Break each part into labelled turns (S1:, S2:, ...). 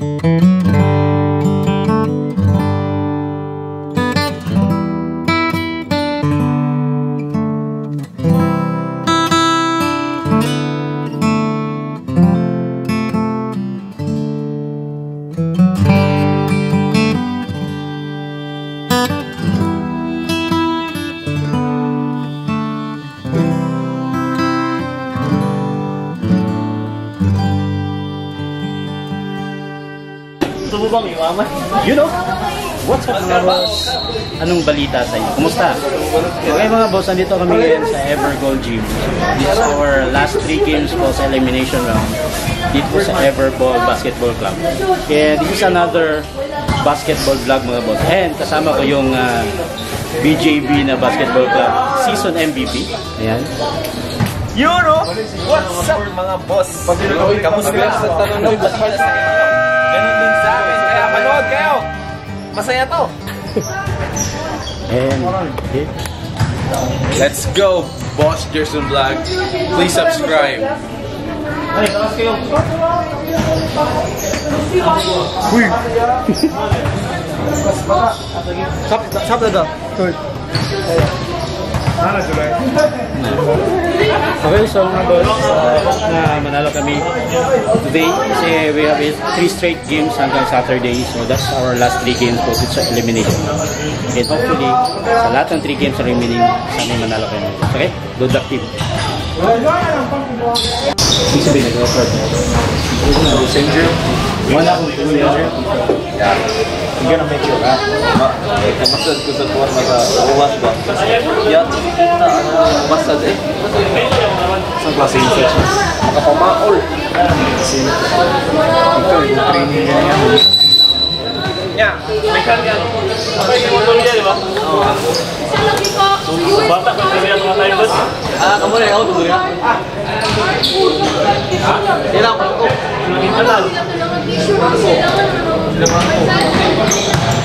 S1: Música boss? Anong balita sa inyo? Kumusta? Okay mga boss, nandito kami ngayon sa Evergold Gym. This is our last three games po sa elimination round dito sa Everball Basketball Club. And this is another basketball vlog mga boss. And kasama ko yung uh, BJB na basketball club season MVP. Ayan.
S2: Euro! What's up mga boss? Kamusta? Sa inyo? Ganun din sa amin. Kaya manood kayo! Masaya to!
S1: And okay.
S2: Let's go, Boss Gerson Vlog. Please subscribe.
S1: Okay, so mga boss, uh, na manalo kami today kasi we have three straight games hanggang Saturday. So that's our last three games po sa elimination. And hopefully, sa lahat ng three games remaining, sana manalo kami. Okay? Good luck team. Ibig sabihin, nag-offer.
S2: Messenger?
S1: Wala akong messenger.
S2: Yeah.
S1: You're gonna make your
S2: rap. Masad ko sa tuwan na uwas ba? Yat, kan? na ano, masad eh.
S1: Saan klase yung session?
S2: Makapamaol.
S1: Kasi, ito yung. Ya, may karga.
S2: Okay, dia, ulo
S1: niya, di ba? Oo. So, bata ka?
S2: Ah, kamu na, ako ya. ah.
S1: Kailangan aku. Kailangan ko. よ
S2: ろしく
S1: お願いします。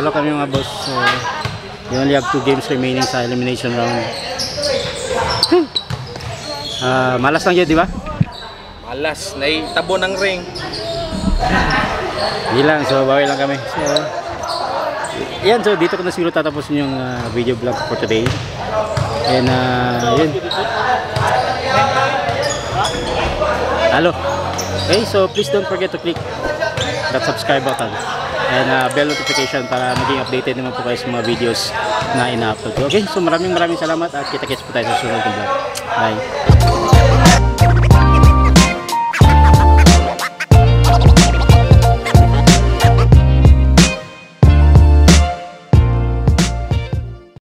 S1: Talo kami mga boss. So, we only have two games remaining sa elimination round. Ah, malas lang yun, di ba?
S2: Malas, naitabo ng ring.
S1: Hindi lang, so bawi lang kami. So, yan, so dito ko na siguro tatapusin yung ah, video vlog for today. And, uh, yun. Hello. Okay, so please don't forget to click that subscribe button and uh, bell notification para maging updated naman po kayo sa mga videos na ina-upload. Okay, so maraming maraming salamat at kita-kits po tayo sa susunod na vlog. Bye.